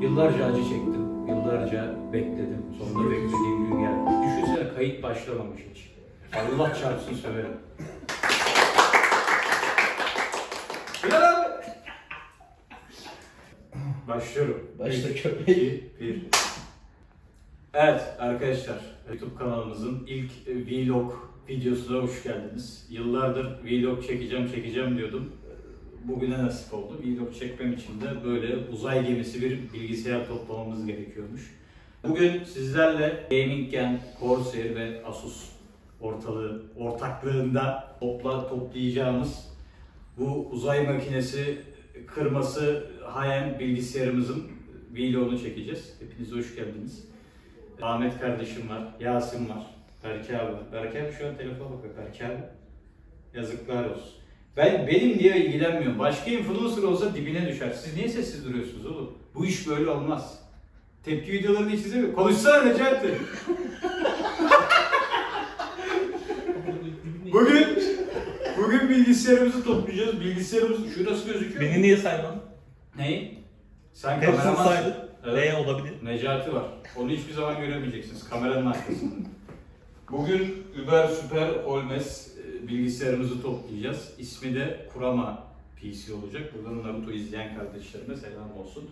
Yıllarca acı çektim. Yıllarca bekledim. Sonunda beklediğim gün geldi. Düşünsene kayıt başlamamış hiç. Allah çarpsın söverim. Bilal abi. Başlıyorum. Başla köpeği. bir. Evet arkadaşlar, YouTube kanalımızın ilk vlog videosuna hoş geldiniz. Yıllardır vlog çekeceğim çekeceğim diyordum. Bugüne nasip oldu. Vlog çekmem için de böyle uzay gemisi bir bilgisayar toplamamız gerekiyormuş. Bugün sizlerle Gaminggen, Corsair ve Asus ortalığı ortaklığında topla toplayacağımız bu uzay makinesi kırması hayen bilgisayarımızın vlogunu çekeceğiz. Hepiniz hoş geldiniz. Ahmet kardeşim var, Yasin var, Berke abi. Berke abi şu an telefona bakıyor. Berke abi yazıklar olsun. Ben benim diye ilgilenmiyorum. Başka influencer olsa dibine düşer. Siz niye sessiz duruyorsunuz oğlum? Bu iş böyle olmaz. Tepki videolarını hiç izlemiyor. Konuşsana Necati. Bugün bugün bilgisayarımızı toplayacağız. Bilgisayarımız şurası gözüküyor. Beni niye saymadın? Neyi? Sen Hepsini kameraman. saydın. Evet. Ne olabilir? Necati var. Onu hiçbir zaman göremeyeceksiniz kameranın arkasında. Bugün Uber Super Holmes bilgisayarımızı toplayacağız. İsmi de Kurama PC olacak. Buradan Naruto izleyen kardeşlerime selam olsun.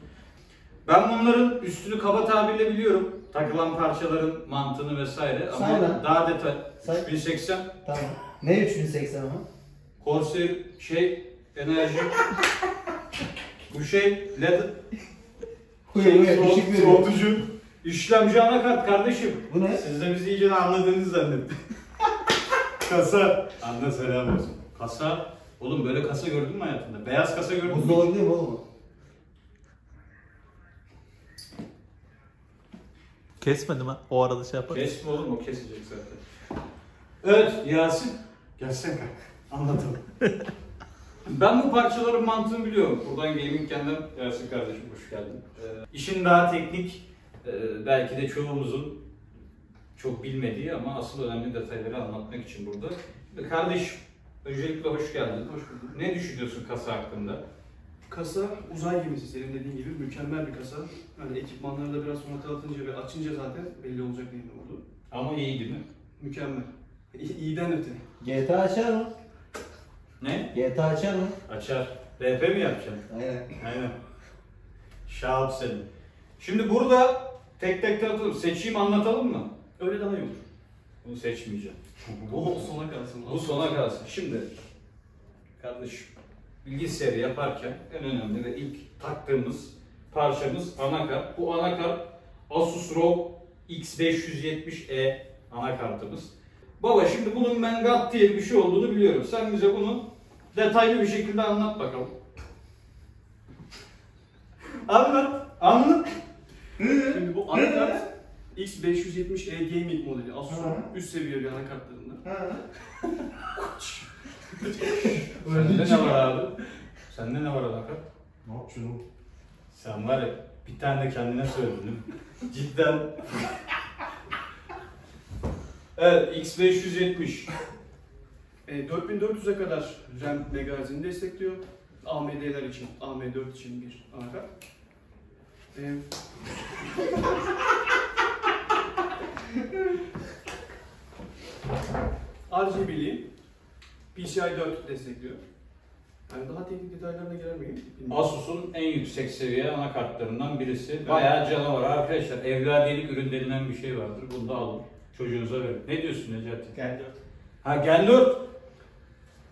Ben bunların üstünü kaba tabirle biliyorum. Takılan parçaların mantığını vesaire ama Say lan. daha detay. Say. 3080 Tamam. Ne 3080 ama? Corsair şey enerji bu şey led şey, soğut- ışık veriyor. soğutucu işlemci anakart kardeşim. Bu ne? Siz de bizi iyice anladığınızı zannettim. Kasa. Anne selam olsun. Kasa. Oğlum böyle kasa gördün mü hayatında? Beyaz kasa gördün mü? Buzdolabı değil mi oğlum? Kesmedim ha. O arada şey yapar. Kesme oğlum o kesecek zaten. Evet Yasin. Gelsene kanka. Anlatalım. ben bu parçaların mantığını biliyorum. Buradan Gaming Ken'den Yasin kardeşim hoş geldin. Ee, işin daha teknik, e, belki de çoğumuzun çok bilmediği ama asıl önemli detayları anlatmak için burada. Şimdi kardeşim, öncelikle hoş geldin. Hoş bulduk. Ne düşünüyorsun kasa hakkında? Kasa uzay gemisi senin dediğin gibi mükemmel bir kasa. Hani ekipmanları da biraz sonra tanıtınca ve açınca zaten belli olacak neyin ne oldu. Ama iyi değil mi? Mükemmel. İ- İyiden öte. GTA açar mı? Ne? GTA açar mı? Açar. RP mi yapacaksın? Aynen. Aynen. Shout senin. Şimdi burada tek tek tanıtalım. Seçeyim anlatalım mı? Öyle daha iyi olur. Bunu seçmeyeceğim. Bu sona kalsın. Bu sona kalsın. Şimdi kardeşim bilgisayarı yaparken en önemli ve ilk taktığımız parçamız anakart. Bu anakart Asus ROG X570E anakartımız. Baba şimdi bunun ben GAT diye bir şey olduğunu biliyorum. Sen bize bunu detaylı bir şekilde anlat bakalım. anlat. Anlat. Şimdi bu anakart X570E Gaming modeli. Asus'un Hı. üst seviye bir anakartlarından. Ha. Sende ne var abi? Sende ne var anakart? Ne yapacaksın? Sen var ya bir tane de kendine mi? Cidden. Evet X570. E, 4400'e kadar RAM megahertz'ini destekliyor. AMD'ler için, AM4 için bir anakart. E, RGB'li PCI 4 destekliyor. Yani daha teknik detaylarına bilmiyorum. Asus'un en yüksek seviye anakartlarından birisi. Bayağı canavar arkadaşlar. Evladiyelik ürün denilen bir şey vardır. Bunu da alın. Çocuğunuza verin. Ne diyorsun Necati? Gel. Ha Gen 4.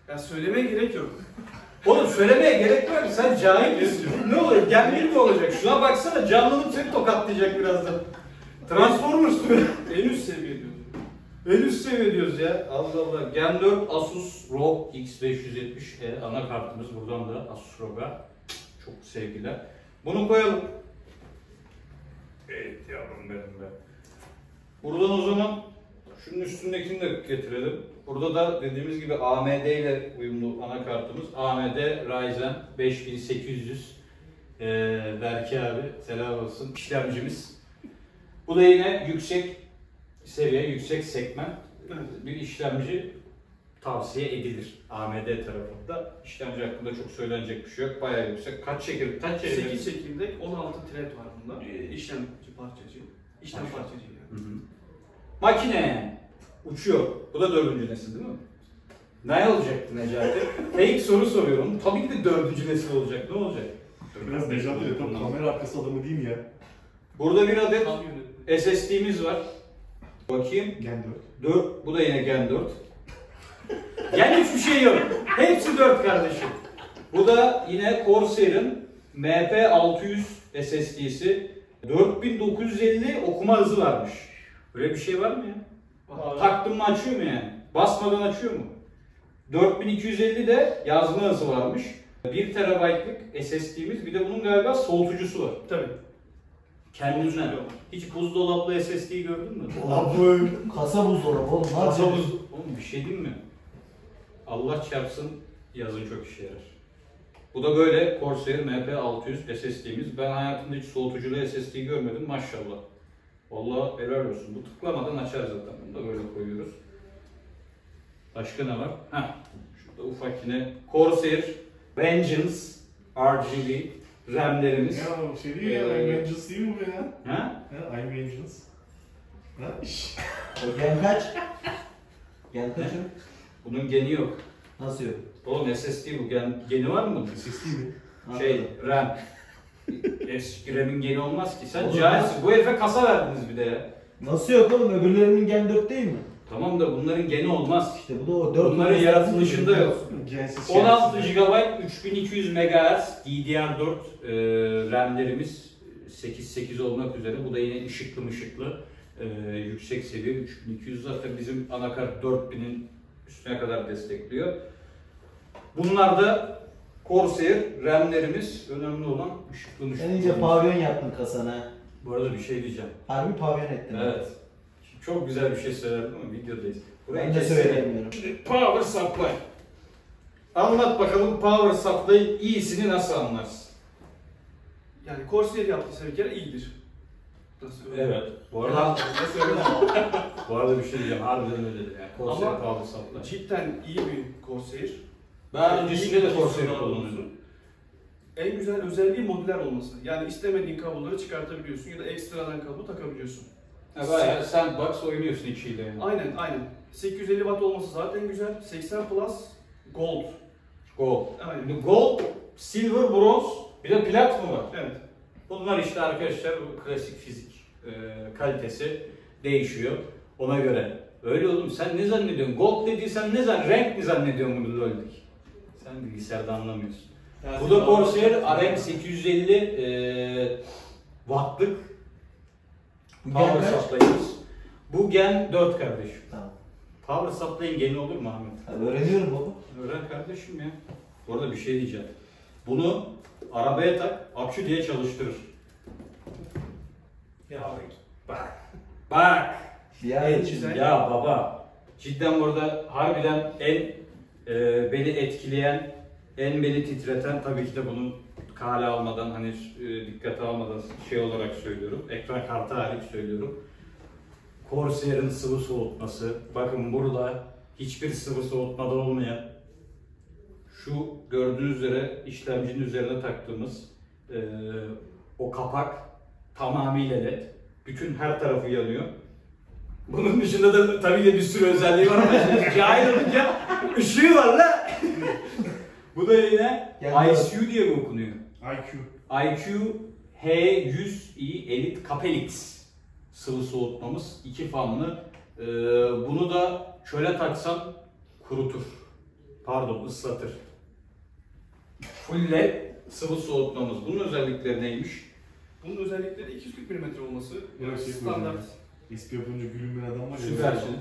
Ya söylemeye gerek yok. Oğlum söylemeye gerek var. Sen cahil misin? ne olur Gen 1 mi olacak? Şuna baksana canlılık seni tokatlayacak birazdan. Transformers mı? En üst seviye diyorum. En üst seviye diyoruz ya. Allah Allah. Gen 4 Asus ROG X570E anakartımız. Buradan da Asus ROG'a çok sevgiler. Bunu koyalım. Evet yavrum benim be. Buradan o zaman şunun üstündekini de getirelim. Burada da dediğimiz gibi AMD ile uyumlu anakartımız. AMD Ryzen 5800 ee, Berke abi selam olsun. İşlemcimiz. Bu da yine yüksek seviye, yüksek segment bir işlemci. tavsiye edilir. AMD tarafında. İşlemci hakkında çok söylenecek bir şey yok. Bayağı yüksek. Kaç çekirdek? Kaç çekirdek? 8 çekirdek, 16 thread var bunda. İşlemci parçacı. İşlem Maşallah. parçacı yani. Hı hı. Makine uçuyor. Bu da dördüncü nesil değil mi? Ne olacaktı Necati? Fake soru soruyorum. Tabii ki de dördüncü nesil olacak. Ne olacak? Biraz Necati de tam kamera arkası adamı değil mi ya? Burada bir adet. SSD'miz var. Bakayım. Gen 4. Bu da yine Gen 4. Gen hiçbir şey yok. Hepsi 4 kardeşim. Bu da yine Corsair'ın MP600 SSD'si. 4950 okuma hızı varmış. Böyle bir şey var mı ya? Var. Taktım mı açıyor mu yani? Basmadan açıyor mu? 4250 de yazma hızı varmış. 1 TB'lık SSD'miz bir de bunun galiba soğutucusu var. Tabii. Kendinden. Hiç buzdolaplı SSD'yi gördün mü? Abi. Kasa buzdolabı oğlum. Kasa buz... Oğlum bir şey diyeyim mi? Allah çarpsın yazın çok işe yarar. Bu da böyle Corsair MP600 SSD'miz. Ben hayatımda hiç soğutuculu SSD görmedim maşallah. Vallahi helal olsun. Bu tıklamadan açar zaten. Bunu da böyle koyuyoruz. Başka ne var? Heh. Şurada ufak yine Corsair Vengeance RGB RAM'lerimiz. Ya şey değil ya, I'm Vengeance değil mi bu ya? Ha? Ha, I'm Vengeance. Şşş. O Gen kaç? Gen kaçın? Bunun geni yok. Nasıl yok? Oğlum SSD bu. Gen, geni var mı bunun? SSD mi? Şey, RAM. Eski RAM'in geni olmaz ki. Sen Oğlum, cahilsin. Bu herife kasa verdiniz bir de ya. Nasıl yok oğlum? Öbürlerinin Gen 4 değil mi? Tamam da bunların geni olmaz. İşte bu da o 4. Bunların yaratılışında yok. Gensiz 16 GB 3200 MHz DDR4 e, RAM'lerimiz 8.8 olmak üzere. Bu da yine ışıklı mışıklı e, yüksek seviye 3200 zaten bizim anakart 4000'in üstüne kadar destekliyor. Bunlar da Corsair RAM'lerimiz önemli olan ışıklı mışıklı. Sen iyice pavyon yaptın kasana. Bu arada bir şey diyeceğim. Harbi pavyon ettin. Evet. Şimdi çok güzel bir şey söyledim ama videodayız. Ben de kessene. söyleyemiyorum. Power supply. Anlat bakalım power supply iyisini nasıl anlarsın? Yani Corsair yaptıysa bir kere iyidir. Nasıl öyle? Evet. Bu arada, Nasıl öyle? bu arada bir şey diyeceğim. Harbiden öyle dedi yani. Corsair Ama- power supply. Cidden iyi bir Corsair. Ben öncesinde de Corsair kullanıyordum. En güzel özelliği modüler olması. Yani istemediğin kabloları çıkartabiliyorsun ya da ekstradan kablo takabiliyorsun. Ha, bayağı sandbox oynuyorsun içiyle yani. Aynen aynen. 850 watt olması zaten güzel. 80 plus gold. Gold. Aynen. Gold, silver, bronz, bir de plat mı var? Evet. Bunlar işte arkadaşlar bu klasik fizik e, kalitesi değişiyor ona göre. Öyle oğlum sen ne zannediyorsun? Gold dediysen ne zan renk mi zannediyorsun bunu LoL'deki? Sen bilgisayarda anlamıyorsun. Bu da Corsair RM 850 e, wattlık Bu power supply'ımız. Bu Gen 4 kardeşim. Tamam. Power supply'in geni olur mu Ahmet? Abi öğreniyorum baba. Öğren kardeşim ya. Bu arada bir şey diyeceğim. Bunu arabaya tak, akü diye çalıştırır. Ya Bak. Bak. Ya En- ya baba. Cidden burada harbiden en e, beni etkileyen, en beni titreten tabii ki de bunu kale almadan hani e, dikkate almadan şey olarak söylüyorum. Ekran kartı hariç söylüyorum. Corsair'ın sıvı soğutması. Bakın burada hiçbir sıvı soğutmada olmayan şu gördüğünüz üzere işlemcinin üzerine taktığımız e, o kapak tamamıyla led. Bütün her tarafı yanıyor. Bunun dışında da tabii ki bir sürü özelliği var ama şimdi cahil olunca ışığı var la. Bu da yine Yani- ICU diye mi okunuyor? IQ. IQ H100i Elite Capelix sıvı soğutmamız iki fanlı. Ee, bunu da şöyle taksan kurutur. Pardon ıslatır. Full led sıvı soğutmamız. Bunun özellikleri neymiş? Bunun özellikleri 240 mm olması. Ya Yani şey standart. Eski yapınca gülünmeyen adam var ya. Süpersin.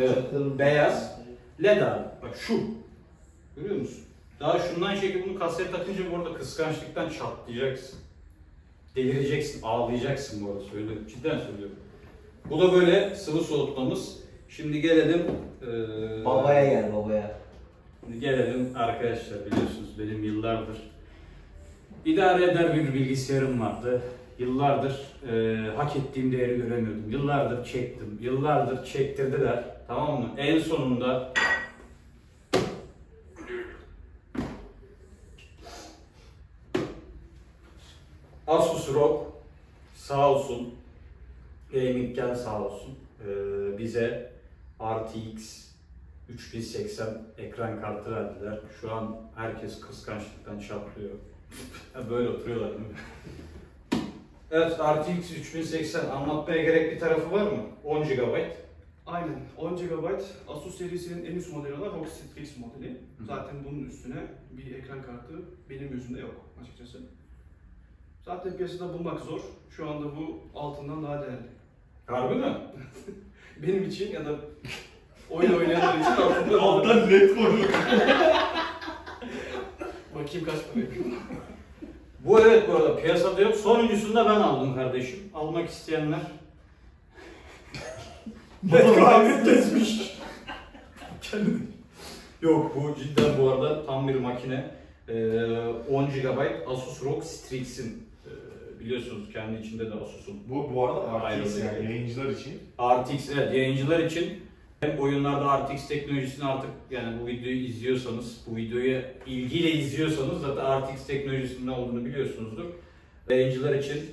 Evet. Beyaz. LED abi. Bak şu. Görüyor musun? Daha şundan şekil bunu kasaya takınca bu arada kıskançlıktan çatlayacaksın. Delireceksin, ağlayacaksın bu arada söylüyorum. Cidden söylüyorum. Bu da böyle sıvı soğutmamız. Şimdi gelelim eee, Babaya gel babaya. Şimdi gelelim arkadaşlar biliyorsunuz benim yıllardır idare eder bir bilgisayarım vardı. Yıllardır e, hak ettiğim değeri göremiyordum. Yıllardır çektim. Yıllardır çektirdiler. Tamam mı? En sonunda sağ olsun, Gaming Gel sağ olsun ee, bize RTX 3080 ekran kartı verdiler. Şu an herkes kıskançlıktan çatlıyor. Böyle oturuyorlar değil mi? Evet RTX 3080 anlatmaya gerek bir tarafı var mı? 10 GB. Aynen 10 GB Asus serisinin en üst modeli olan ROG Strix modeli. Zaten bunun üstüne bir ekran kartı benim yüzümde yok açıkçası. Zaten piyasada bulmak zor. Şu anda bu altından daha değerli. Harbi mi? Benim için ya da oyun oynayanlar için altından daha Alttan led koyduk. Bakayım kaç para. Bu evet bu arada piyasada yok. Sonuncusunu da ben aldım kardeşim. Almak isteyenler. Net kahve kesmiş. Kendini. Yok bu cidden bu arada tam bir makine. Ee, 10 GB Asus ROG Strix'in biliyorsunuz kendi içinde de Asus'un Bu bu arada RTX Ayrıldı yani yayıncılar için. RTX evet yayıncılar için hem oyunlarda RTX teknolojisini artık yani bu videoyu izliyorsanız, bu videoyu ilgiyle izliyorsanız zaten RTX teknolojisinin ne olduğunu biliyorsunuzdur. Yayıncılar için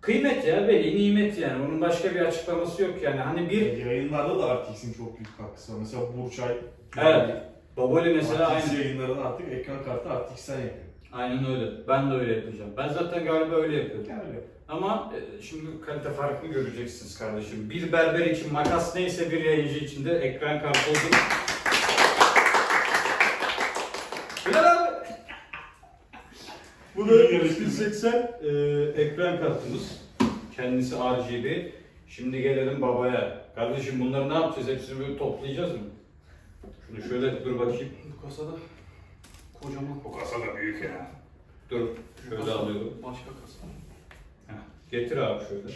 kıymet ya veli nimet yani bunun başka bir açıklaması yok yani hani bir Yayınlarda da RTX'in çok büyük katkısı var. Mesela Burçay. Evet. Baboli mesela RTX aynı. yayınlarında artık ekran kartı RTX'ten yapıyor. Aynen öyle. Ben de öyle yapacağım. Ben zaten galiba öyle yapıyorum. Yani Ama e, şimdi kalite farkını göreceksiniz kardeşim. Bir berber için makas neyse bir yayıncı için de ekran kartı oldu. Bilal abi. Bu da 380 e, ekran kartımız. Kendisi RGB. Şimdi gelelim babaya. Kardeşim bunları ne yapacağız? Hepsini böyle toplayacağız mı? Şunu şöyle dur bakayım. Bu kasada kocaman. Bu kasa da büyük ya. Dur şöyle kasa alıyorum. Başka kasa. Heh, Getir abi şöyle.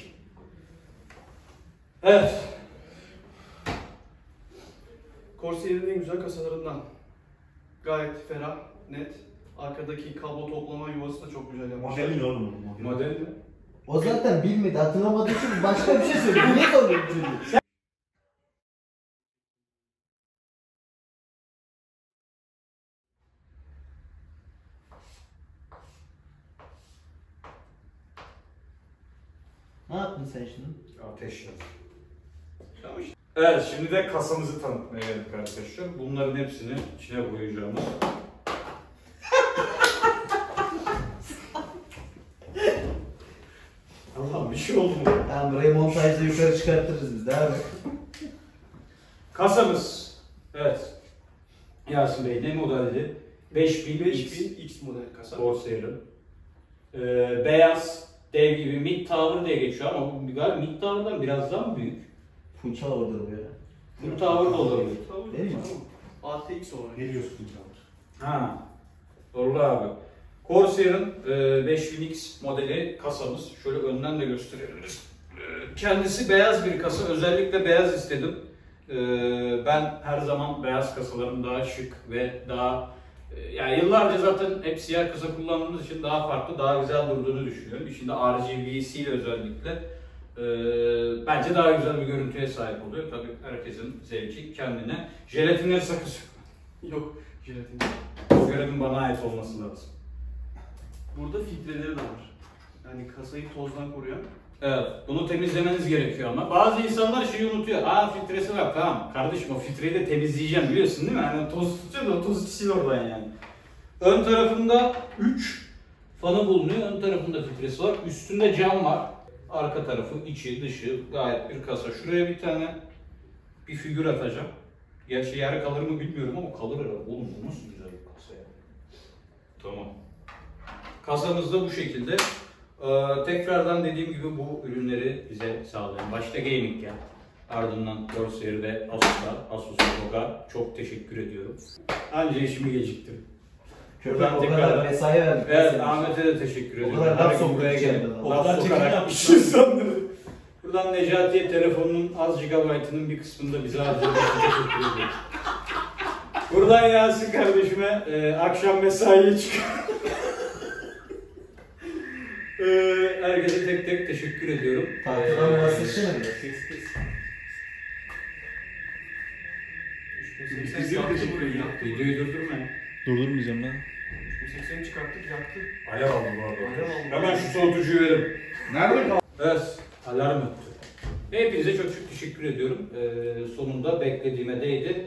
Evet. Corsair'in en güzel kasalarından. Gayet ferah, net. Arkadaki kablo toplama yuvası da çok güzel yapmışlar. modeli ne oğlum modeli? Model mi? O zaten bilmedi, hatırlamadığı için başka bir şey söylüyor. Niye soruyor çocuğu? Ne yaptın sen yaz. Tamam işte. Evet şimdi de kasamızı tanıtmaya geldik arkadaşlar. Bunların hepsini içine koyacağımız. Allah'ım bir şey oldu mu? Tamam burayı montajda yukarı çıkartırız biz et. Kasamız. Evet. Yasin Bey ne modeldi? 5000 X 5000 X model kasa. Corsair'ın. Ee, beyaz dev gibi mid tower diye geçiyor ama bu galiba mid tower'dan biraz daha mı büyük? Fırça ordur bu ya. Full tower da olabilir. Değil mi? ATX olarak. Geliyorsun kalır. Ha. Doğru abi. Corsair'ın e, 5000X modeli kasamız. Şöyle önden de gösterebiliriz. E, kendisi beyaz bir kasa. Özellikle beyaz istedim. E, ben her zaman beyaz kasaların daha şık ve daha yani yıllarca zaten hep siyah kasa kullandığımız için daha farklı, daha güzel durduğunu düşünüyorum. İçinde RGB'siyle özellikle e, bence daha güzel bir görüntüye sahip oluyor. Tabii herkesin zevki kendine. Jelatinleri sakız Yok. Jelatin. görevin bana ait olması lazım. Burada filtreleri de var. Yani kasayı tozdan koruyan. Evet, bunu temizlemeniz gerekiyor ama bazı insanlar şeyi unutuyor. Aa filtresi var, tamam. Kardeşim o filtreyi de temizleyeceğim biliyorsun değil mi? Yani toz tutuyor da tozu sil oradan yani. Ön tarafında 3 fanı bulunuyor. Ön tarafında filtresi var. Üstünde cam var. Arka tarafı, içi, dışı gayet bir kasa. Şuraya bir tane bir figür atacağım. Gerçi yer kalır mı bilmiyorum ama kalır herhalde. Oğlum bu nasıl güzel bir kasa ya. Tamam. Kasamız da bu şekilde. Ee, tekrardan dediğim gibi bu ürünleri bize sağlayan başta Gaming ya. Ardından Corsair ve Asus'a, Asus ROG'a çok teşekkür ediyorum. Anca işimi geciktim. Köpek Buradan o tekrar- kadar mesai verdik. Evet Ahmet'e de teşekkür O ediyorum. kadar laf gelip lan. o kadar çekim sokarak yapmış. bir şey sandım. Buradan Necati'ye telefonunun az gigabaytının bir kısmında bize harcadığı için teşekkür ediyorum. Buradan Yasin kardeşime e, akşam mesaiye çıkıyor. e, herkese tek tek teşekkür ediyorum. Tahtadan bahsetsene biraz. 3080 Bizim yaktı teşekkür burayı ederim. yaktı. Videoyu durdurmayın. Durdurmayacağım ben. 3080 çıkarttık yaktı. Alev aldı bu arada. Aldı. Hemen şu soğutucuyu verin. Nerede kaldı? Evet, alarm öttü. Hepinize çok çok teşekkür ediyorum. Ee, sonunda beklediğime değdi.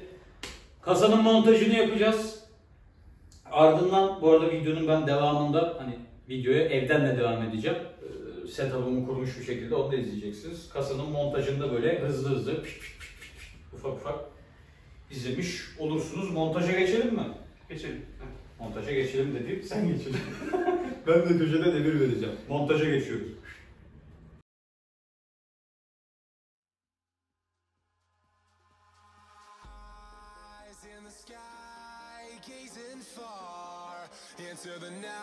Kasanın montajını yapacağız. Ardından bu arada videonun ben devamında hani videoya evden de devam edeceğim. Ee, setup'ımı kurmuş bir şekilde onu da izleyeceksiniz. Kasanın montajında böyle hızlı hızlı piş piş piş piş piş, ufak ufak izlemiş olursunuz. Montaja geçelim mi? Geçelim. Heh. Montaja geçelim dedim, sen geçelim. ben de köşede devir vereceğim. Montaja geçiyoruz. into the night.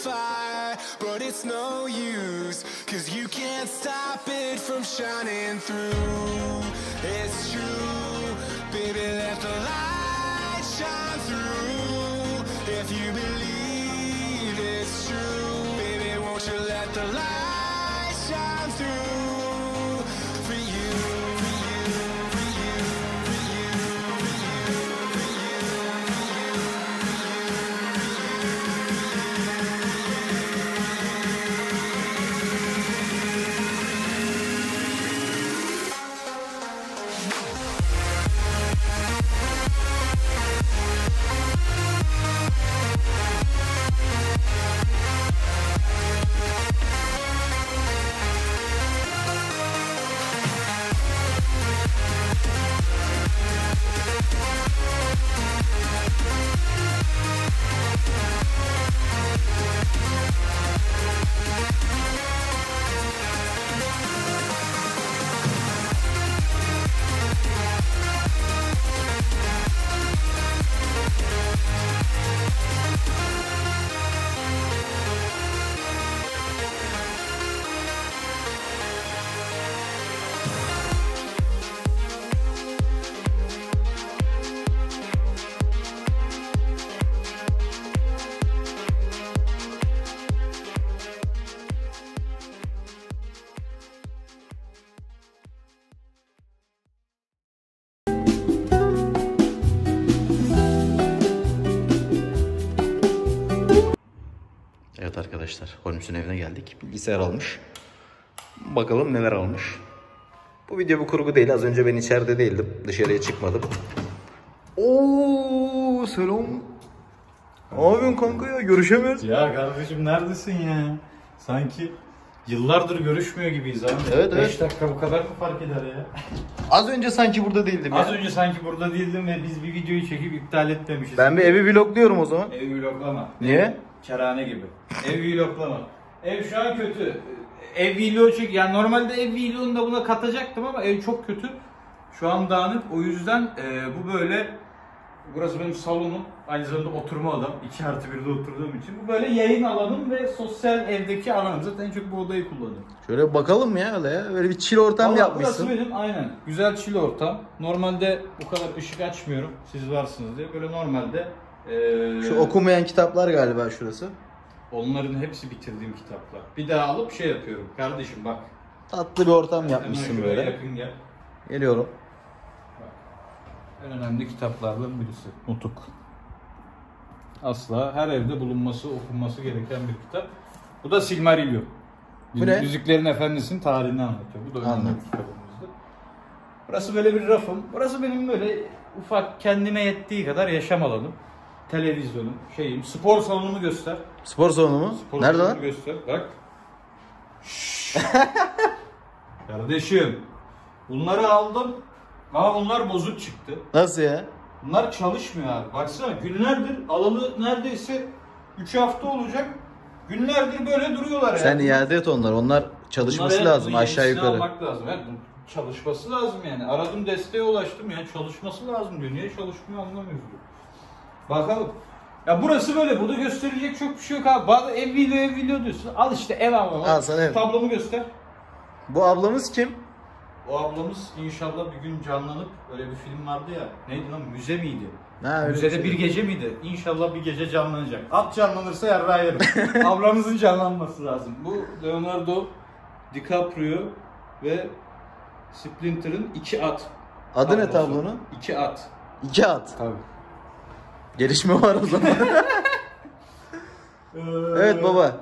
fire, but it's no use, cause you can't stop it from shining through. It's true, baby, let the light Evet arkadaşlar, Holmes'un evine geldik. Bilgisayar almış. Bakalım neler almış. Bu video bir kurgu değil. Az önce ben içeride değildim. Dışarıya çıkmadım. Oo, selam. Ne yapıyorsun kanka ya? Görüşemiyoruz. Ya kardeşim neredesin ya? Sanki yıllardır görüşmüyor gibiyiz abi. Evet, 5 evet. dakika bu kadar mı fark eder ya? Az önce sanki burada değildim ya. Az önce sanki burada değildim ve biz bir videoyu çekip iptal etmemişiz. Ben bir evi vlogluyorum o zaman. Ev vloglama. Niye? Kerane gibi. Ev vloglama. Ev şu an kötü. Ev vlog çek. Yani normalde ev vlogunu da buna katacaktım ama ev çok kötü. Şu an dağınık. O yüzden e, bu böyle Burası benim salonum. Aynı zamanda oturma odam. 2 artı 1'de oturduğum için. Bu böyle yayın alanım ve sosyal evdeki alanım. Zaten en çok bu odayı kullanıyorum. Şöyle bakalım ya öyle ya. Böyle bir chill ortam Vallahi yapmışsın. Burası benim aynen. Güzel chill ortam. Normalde bu kadar ışık açmıyorum. Siz varsınız diye. Böyle normalde e, Şu okumayan kitaplar galiba şurası. Onların hepsi bitirdiğim kitaplar. Bir daha alıp şey yapıyorum. Kardeşim bak. Tatlı bir ortam yapmışsın böyle. yakın gel. Geliyorum. En önemli kitaplardan birisi. Nutuk. Asla her evde bulunması, okunması gereken bir kitap. Bu da Silmarillion. Bu ne? Yüzüklerin Efendisi'nin tarihini anlatıyor. Bu da önemli Anladım. bir kitabımızdı. Burası böyle bir rafım. Burası benim böyle ufak kendime yettiği kadar yaşam alanım. Televizyonum, şeyim, spor salonumu göster. Spor salonu mu? Spor Nerede salonumu lan? göster. Bak. Kardeşim. Bunları aldım. Ama bunlar bozuk çıktı. Nasıl ya? Bunlar çalışmıyor abi. Baksana günlerdir alalı neredeyse 3 hafta olacak. Günlerdir böyle duruyorlar Sen yani. iade et onlar. Onlar çalışması Bunlara lazım bunun aşağı yenisini yukarı. almak lazım. Evet, bu çalışması lazım yani. Aradım desteğe ulaştım yani çalışması lazım diyor. Niye çalışmıyor anlamıyoruz diyor. Bakalım. Ya burası böyle. Burada gösterecek çok bir şey yok abi. Bazı ev video ev video diyorsun. Al işte ev ama. Al sana ev. Tablomu göster. Bu ablamız kim? O ablamız inşallah bir gün canlanıp öyle bir film vardı ya. Neydi lan müze miydi? Ha, öyle Müzede bir bir şey. gece miydi? İnşallah bir gece canlanacak. At canlanırsa yarrağı yerim. Ablamızın canlanması lazım. Bu Leonardo DiCaprio ve Splinter'ın iki at. Adı ne tablosu. tablonun? İki at. İki at. Tabii. Gelişme var o zaman. evet baba.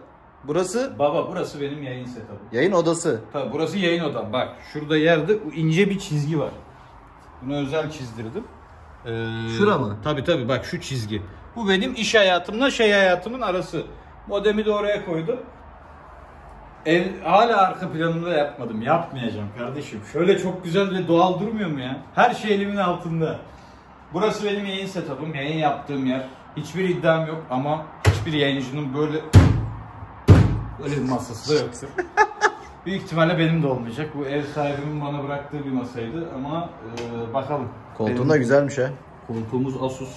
Burası Baba burası benim yayın setup'ım. yayın odası. Tabii burası yayın odam. Bak şurada yerde ince bir çizgi var. Bunu özel çizdirdim. Ee, Şura mı? Tabii tabii bak şu çizgi. Bu benim iş hayatımla şey hayatımın arası. Modemi de oraya koydum. Ev, hala arka planını da yapmadım. Yapmayacağım kardeşim. Şöyle çok güzel ve doğal durmuyor mu ya? Her şey elimin altında. Burası benim yayın setup'ım. Yayın yaptığım yer. Hiçbir iddiam yok ama hiçbir yayıncının böyle böyle bir masası da yoktur. Büyük ihtimalle benim de olmayacak. Bu ev sahibimin bana bıraktığı bir masaydı ama e, bakalım. Koltuğun Benim- da güzelmiş ha. Koltuğumuz Asus.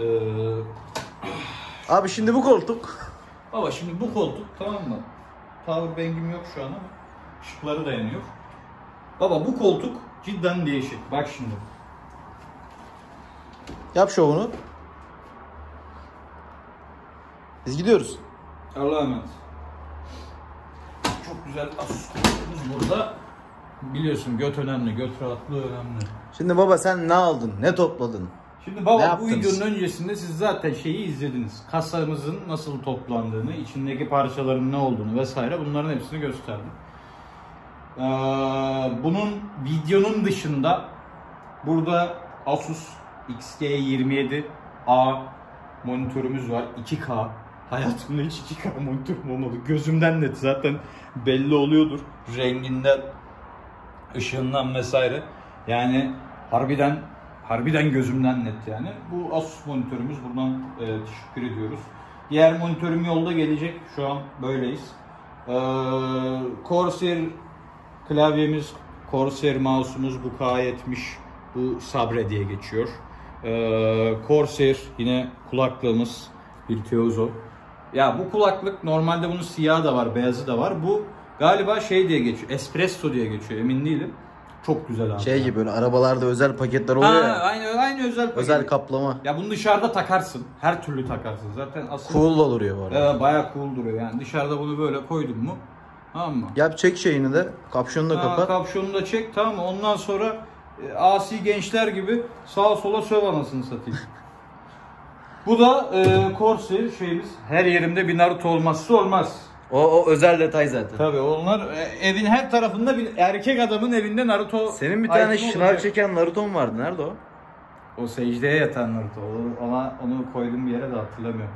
Ee, Abi şimdi bu koltuk. baba şimdi bu koltuk tamam mı? Powerbank'im yok şu an ama ışıkları dayanıyor. Baba bu koltuk cidden değişik. Bak şimdi. Yap şovunu. Biz gidiyoruz. Allah'a emanet. Çok güzel Asus koltuğumuz burada. Biliyorsun göt önemli, göt rahatlığı önemli. Şimdi baba sen ne aldın? Ne topladın? Şimdi baba bu videonun öncesinde siz zaten şeyi izlediniz. Kasamızın nasıl toplandığını, içindeki parçaların ne olduğunu vesaire bunların hepsini gösterdim. Ee, bunun videonun dışında burada Asus XG27A monitörümüz var. 2K. Hayatımda hiç 2K monitörüm olmadı. Gözümden net zaten belli oluyordur. Renginden, ışığından vesaire. Yani harbiden harbiden gözümden net yani. Bu Asus monitörümüz. Buradan e, teşekkür ediyoruz. Diğer monitörüm yolda gelecek. Şu an böyleyiz. Ee, Corsair klavyemiz, Corsair mouse'umuz bu K70. Bu Sabre diye geçiyor. Ee, Corsair yine kulaklığımız Virtuoso. Ya bu kulaklık normalde bunun siyahı da var, beyazı da var. Bu galiba şey diye geçiyor. Espresso diye geçiyor. Emin değilim. Çok güzel abi. Şey gibi böyle arabalarda özel paketler Ha, oluyor ya. aynı aynı özel paket. Özel kaplama. Ya bunu dışarıda takarsın. Her türlü takarsın. Zaten asıl Cool oluyor bu arada. Ee, bayağı cool duruyor yani. Dışarıda bunu böyle koydun mu? Tamam mı? Yap çek şeyini de. Kapşonu da Ha, kapat. kapşonunu da çek tamam mı? Ondan sonra asi gençler gibi sağa sola söv anasını satayım. Bu da e, Corsair şeyimiz. Her yerimde bir Naruto olmazsa olmaz. O, o özel detay zaten. Tabii onlar e, evin her tarafında bir erkek adamın evinde Naruto Senin bir tane şınav olacak. çeken Naruto'm vardı. Nerede o? O secdeye yatan Naruto. Ama onu koydum bir yere de hatırlamıyorum.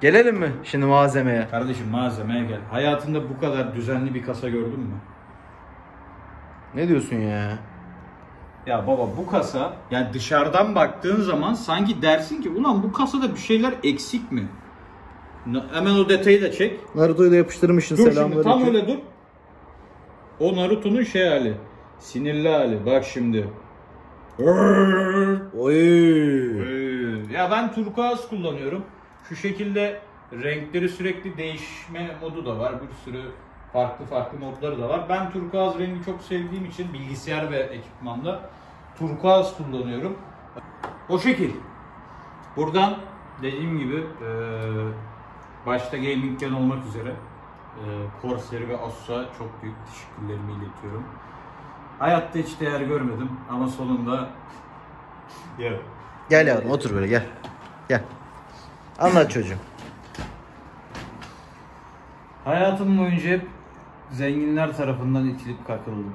Gelelim mi şimdi malzemeye? Kardeşim malzemeye gel. Hayatında bu kadar düzenli bir kasa gördün mü? Ne diyorsun ya? Ya baba bu kasa yani dışarıdan baktığın zaman sanki dersin ki ulan bu kasada bir şeyler eksik mi? Na- Hemen o detayı da çek. Naruto'yu da yapıştırmışsın Dur şimdi tam öyle dur. O Naruto'nun şey hali. Sinirli hali. Bak şimdi. Oy. Ee, Ya ben turkuaz kullanıyorum. Şu şekilde renkleri sürekli değişme modu da var. Bir sürü farklı farklı modları da var. Ben turkuaz rengi çok sevdiğim için bilgisayar ve ekipmanda turkuaz kullanıyorum. O şekil. Buradan dediğim gibi eee, başta Gaming'den olmak üzere eee Corsair ve Asus'a çok büyük teşekkürlerimi iletiyorum. Hayatta hiç değer görmedim ama sonunda ya Gel yavrum otur böyle gel. Gel. Anlat çocuğum. Hayatım boyunca hep zenginler tarafından itilip kakıldım.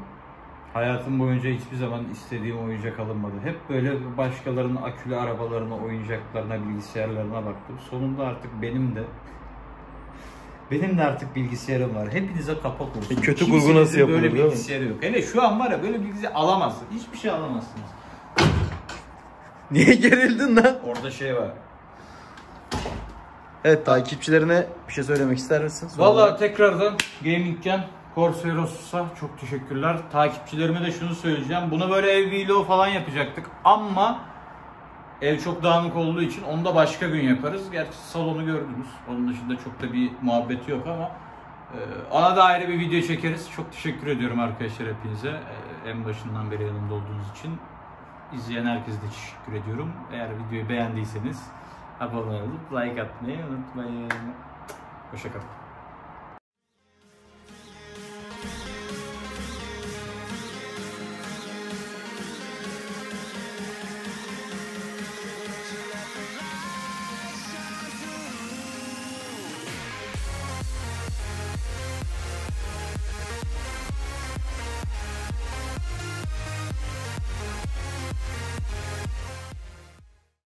Hayatım boyunca hiçbir zaman istediğim oyuncak alınmadı. Hep böyle başkalarının akülü arabalarına, oyuncaklarına, bilgisayarlarına baktım. Sonunda artık benim de benim de artık bilgisayarım var. Hepinize kapak olsun. E, kötü Kimsenin kurgu nasıl yapılır, Böyle bilgisayarı yok. Hele şu an var ya böyle bilgisayar alamazsın. Hiçbir şey alamazsınız. Niye gerildin lan? Orada şey var. Evet takipçilerine bir şey söylemek ister misin? Sonra- Vallahi tekrardan Gaming'ken Corsairos'a çok teşekkürler. Takipçilerime de şunu söyleyeceğim. Bunu böyle ev vlog falan yapacaktık ama ev çok dağınık olduğu için onu da başka gün yaparız. Gerçi salonu gördünüz. Onun dışında çok da bir muhabbeti yok ama e, ona da ayrı bir video çekeriz. Çok teşekkür ediyorum arkadaşlar hepinize. E, en başından beri yanımda olduğunuz için. İzleyen herkese de teşekkür ediyorum. Eğer videoyu beğendiyseniz abone olup like atmayı unutmayın. Hoşçakalın.